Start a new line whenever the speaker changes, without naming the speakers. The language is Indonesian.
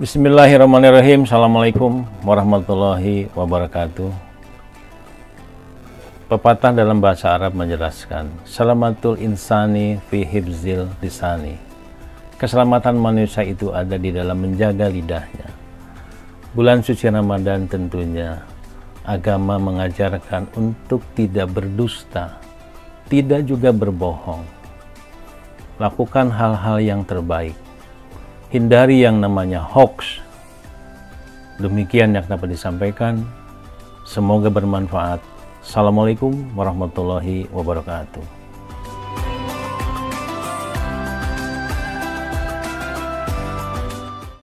Bismillahirrahmanirrahim. Assalamualaikum warahmatullahi wabarakatuh. Pepatah dalam bahasa Arab menjelaskan, Salamatul insani fi hibzil lisani. Keselamatan manusia itu ada di dalam menjaga lidahnya. Bulan suci Ramadan tentunya agama mengajarkan untuk tidak berdusta, tidak juga berbohong. Lakukan hal-hal yang terbaik hindari yang namanya hoax. Demikian yang dapat disampaikan. Semoga bermanfaat. Assalamualaikum warahmatullahi wabarakatuh.